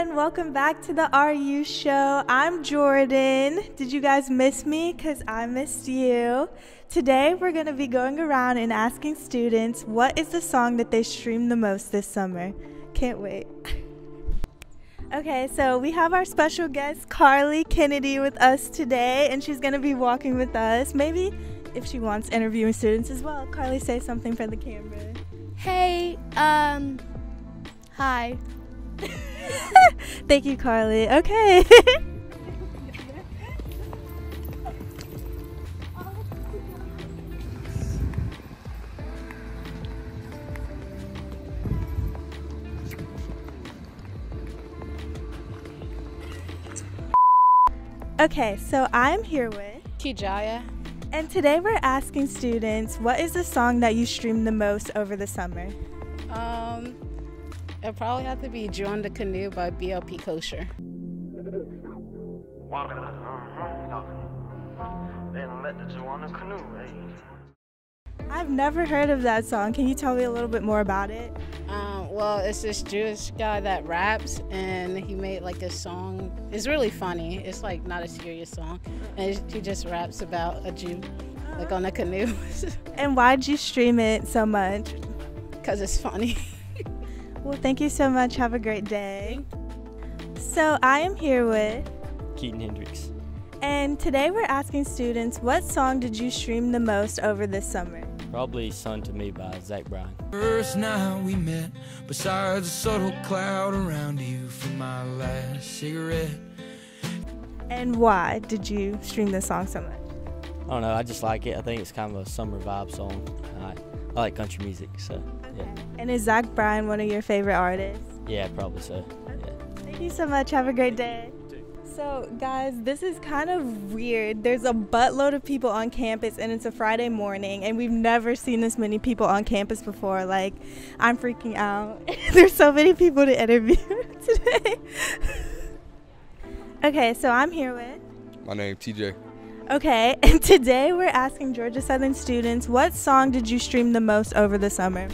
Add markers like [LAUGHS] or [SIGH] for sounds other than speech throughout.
everyone. Welcome back to the RU show. I'm Jordan. Did you guys miss me? Because I missed you. Today, we're going to be going around and asking students what is the song that they streamed the most this summer. Can't wait. [LAUGHS] Okay, so we have our special guest, Carly Kennedy, with us today, and she's going to be walking with us. Maybe if she wants interviewing students as well. Carly, say something for the camera. Hey, um, hi. [LAUGHS] Thank you, Carly. Okay. [LAUGHS] okay, so I'm here with Tijaya. and today we're asking students what is the song that you streamed the most over the summer? Um, it probably have to be Join the Canoe by BLP Kosher. Walking, then let the two on the canoe, hey. I've never heard of that song. Can you tell me a little bit more about it? Um, well, it's this Jewish guy that raps, and he made like a song. It's really funny. It's like not a serious song, and he just raps about a Jew, like on a canoe, [LAUGHS] And why'd you stream it so much? because it's funny. [LAUGHS] Well, thank you so much. Have a great day. So, I am here with, Keaton Hendricks. and today we're asking students what song did you stream the most over this summer? Probably Sun to Me by Zach Bryan. First night we met, besides a subtle cloud around you from my last cigarette. And why did you stream this song so much? I don't know, I just like it. I think it's kind of a summer vibe song. I, I like country music, so yeah. And is Zach Bryan one of your favorite artists? Yeah, probably so. Yeah. Thank you so much. Have a great day. So, guys, this is kind of weird. There's a buttload of people on campus, and it's a Friday morning, and we've never seen this many people on campus before. Like, I'm freaking out. [LAUGHS] There's so many people to interview [LAUGHS] today. [LAUGHS] okay, so I'm here with. My name TJ. Okay, [LAUGHS] and today we're asking Georgia Southern students what song did you stream the most over the summer?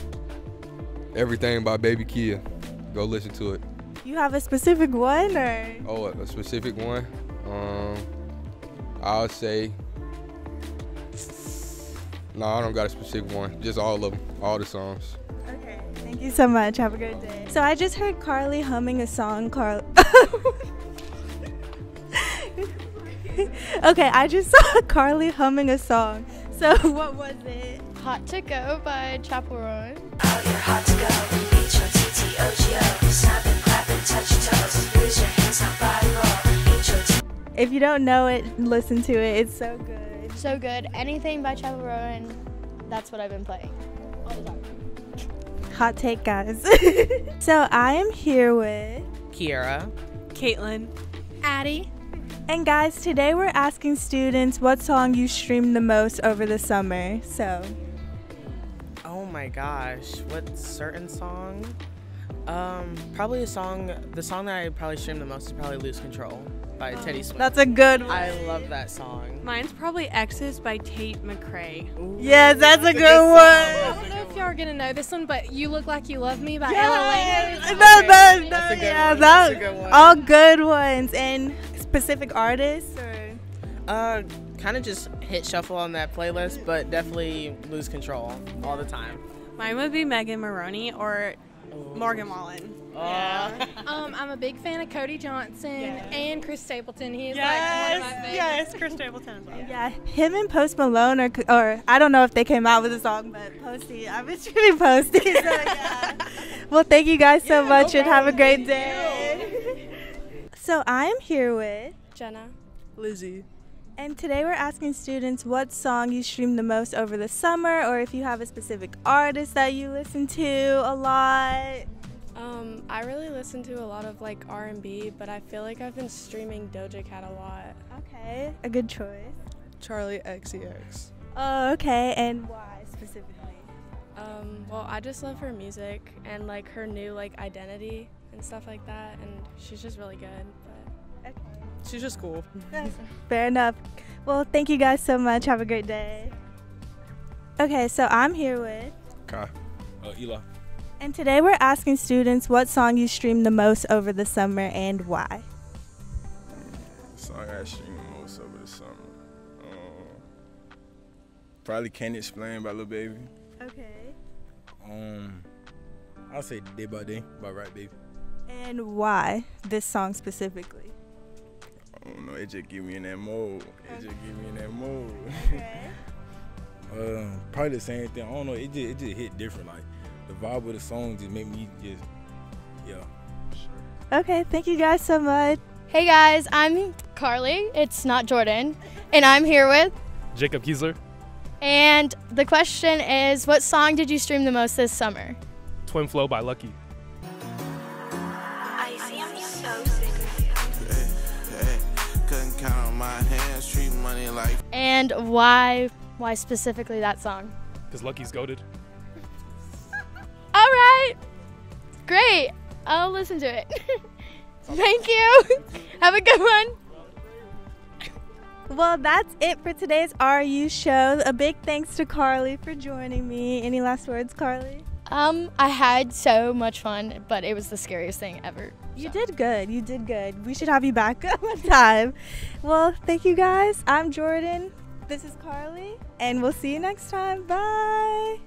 Everything by Baby Kia. Go listen to it. You have a specific one, or? Oh, a specific one. Um, I'll say. No, I don't got a specific one. Just all of them, all the songs. Okay, thank you so much. Have a good day. So I just heard Carly humming a song. Carl. [LAUGHS] [LAUGHS] okay, I just [LAUGHS] saw Carly humming a song. So [LAUGHS] what was it? Hot to Go by Chappell Roan. If you don't know it, listen to it. It's so good. So good. Anything by Chappell Roan, that's what I've been playing. All the time. Hot take, guys. so I am here with. Kiara. Caitlin. Addie. And guys, today we're asking students what song you streamed the most over the summer. So, Oh my gosh, what certain song? Um, probably a song. The song that I probably streamed the most is probably "Lose Control" by Teddy Swims. that's a good one. I love that song. Mine's probably Exes by Tate McRae. Ooh, Yes, that's a good song. one. I don't know if y'all are gonna know this one, but You Look Like You Love Me by Ella Yes! That's a good yeah, one. that- That's a good one. All good ones. And specific artists or Uh, kind of just hit shuffle on that playlist, but definitely "Lose Control" all the time. Mine would be Megan Moroney or Morgan Wallen. Uh, Um, I'm a big fan of Cody Johnson and Chris Stapleton. He is like one of my favorites. yes, Chris Stapleton as well. yeah, him and Post Malone or or I don't know if they came out with a song, but Posty, I've been streaming Posty. So yeah. well, thank you guys so much and have a great day. So I am here with. Jenna. Lizzie. And today we're asking students what song you stream the most over the summer, or if you have a specific artist that you listen to a lot. Um, I really listen to a lot of like R&B, but I feel like I've been streaming Doja Cat a lot. Okay, a good choice. Charli XCX. Oh, okay, and why specifically? Um, well, I just love her music and like her new like identity and stuff like that, and she's just really good. But She's just cool. [LAUGHS] Fair enough. Well, thank you guys so much. Have a great day. Okay, so I'm here with. Kai. Uh, Eli. And today we're asking students what song you streamed the most over the summer and why. Song I streamed the most over the summer. Um, probably Can't Explain by Lil Baby. Okay. Um, I'll say Day by Day by Right Baby. And why this song specifically? I don't know, it just get me in that mode. It just get me in that mode. [LAUGHS] Um, probably the same thing. I don't know. It just it just hit different. Like the vibe of the song just made me just yeah. Okay, thank you guys so much. Hey guys, I'm Carly. It's not Jordan. And I'm here with. Jacob Kiesler, And the question is what song did you stream the most this summer? Twin Flow by Lucki. Hands, treat money like And why why specifically that song? Because Lucki's goaded. [LAUGHS] All right. Great. I'll listen to it. [LAUGHS] Thank you. [LAUGHS] Have a good one. Well, that's it for today's RU show. A big thanks to Carly for joining me. Any last words, Carly? Um, I had so much fun, but it was the scariest thing ever. You did good. You did good. We should have you back [LAUGHS] one time. Well, thank you guys. I'm Jordan. This is Carly, and we'll see you next time. Bye.